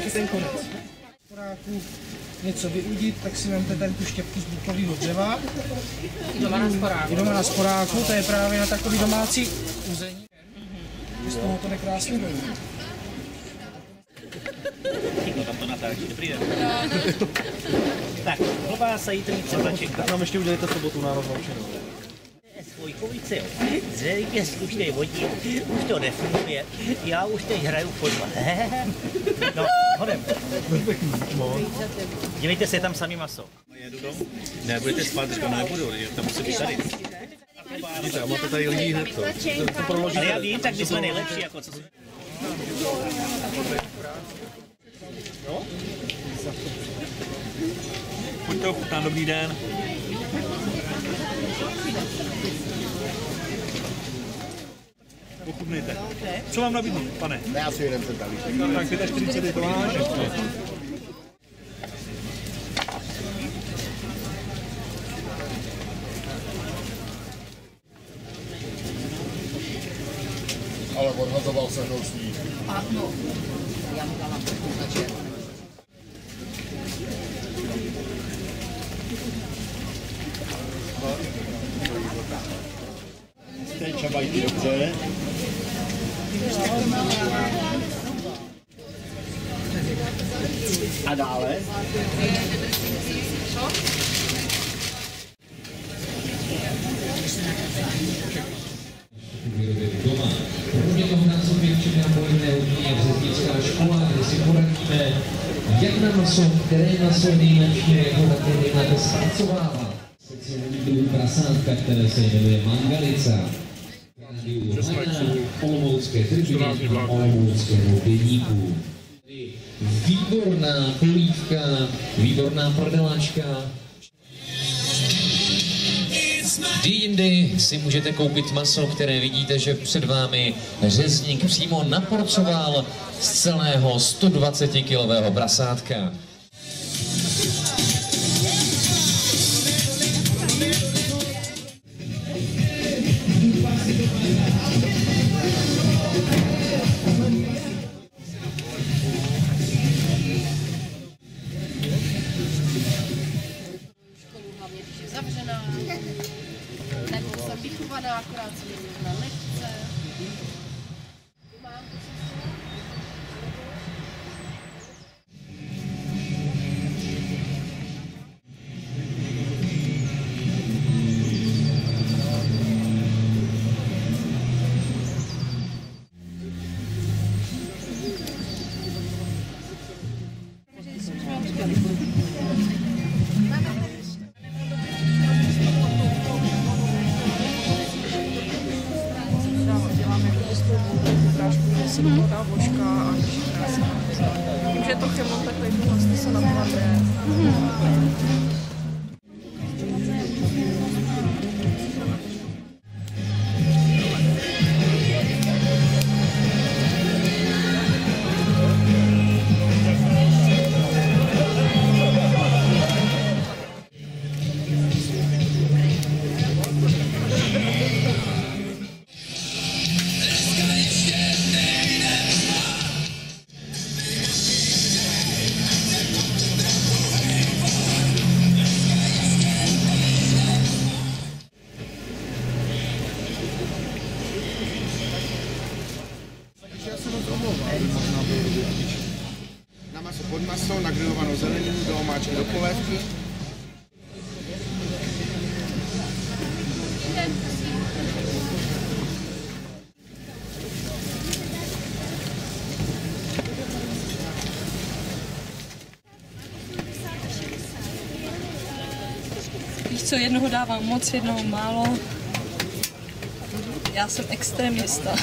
stupenky ten konec. Poráku něco vyudit, tak si vemte tady tu štěpku z bukového dřeva. Doma na sporáku. I doma na sporáku, to je právě na takový domácí uzení. Z toho to nekrásně bylo. No tam to natáčí. Dobrý den. tak, klobása, vleček. Tak nám ještě udělejte sobotu na rozloučenou. Svojkovice, jo. Zřejmě slušnej vodí, už to nefunguje. Já už teď hraju fotbal. no, hodem. Dívejte se, je tam samý maso. Jedu domů. Ne, budete spát, říkám, no nebudu, tam musí být tady. A máte tady lidí hned to. To, proložíte. Ale já vím, tak my jsme nejlepší, jako co se... Pojďte ochutnat, dobrý den. Ochutnejte. Co vám nabídnu, pane? Ne, asi jeden ten talíř. Tak 45 to máš. Ale odhazoval se mnou sníh. Teď čabají dobře. A dále? doma. Kromě toho řeznická škola, kde si poradíme, jak na maso, které maso je nejlepší, jako také nejlépe zpracovávat. Speciální druh prasátka, které se jmenuje mangalica. Rádiu Hana, Olomoucké trbině a Olomouckého deníku. Výborná polívka, výborná prdelačka, Kdy jindy si můžete koupit maso, které vidíte, že před vámi řezník přímo naporcoval z celého 120-kilového prasátka. Zavřená, nebo jsem vychovaná, akorát na lekce. Se do toho dá vožka drží krásně. Tím, že je to chemon, tak tady to vlastně se naplave. Já grilovanou zeleninu, do omáčky, do polévky. Víš co, jednoho dávám moc, jednoho málo. Já jsem extremista.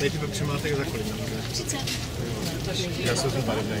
Teď ty pepři máte za kolik? 30. Já jsem to tady dej.